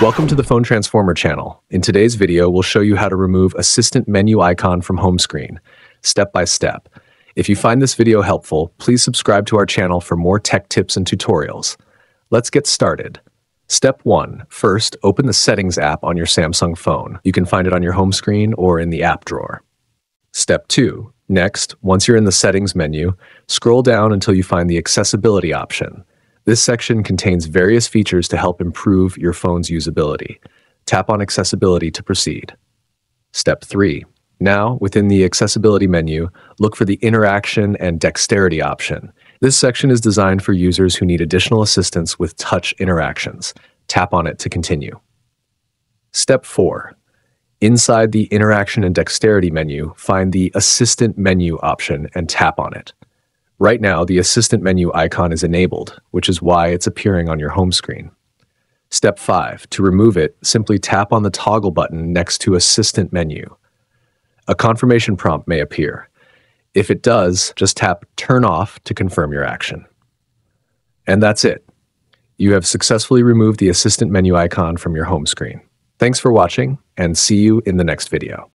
Welcome to the Phone Transformer channel. In today's video, we'll show you how to remove Assistant menu icon from home screen, step by step. If you find this video helpful, please subscribe to our channel for more tech tips and tutorials. Let's get started. Step 1. First, open the Settings app on your Samsung phone. You can find it on your home screen or in the app drawer. Step 2. Next, once you're in the Settings menu, scroll down until you find the Accessibility option. This section contains various features to help improve your phone's usability. Tap on Accessibility to proceed. Step 3. Now, within the Accessibility menu, look for the Interaction and Dexterity option. This section is designed for users who need additional assistance with touch interactions. Tap on it to continue. Step 4. Inside the Interaction and Dexterity menu, find the Assistant menu option and tap on it. Right now, the Assistant menu icon is enabled, which is why it's appearing on your home screen. Step 5. To remove it, simply tap on the toggle button next to Assistant menu. A confirmation prompt may appear. If it does, just tap Turn Off to confirm your action. And that's it. You have successfully removed the Assistant menu icon from your home screen. Thanks for watching, and see you in the next video.